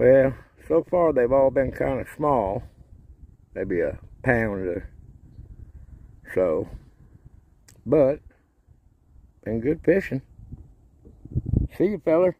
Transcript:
Well, so far they've all been kind of small. Maybe a pound or so. But, been good fishing. See you, feller.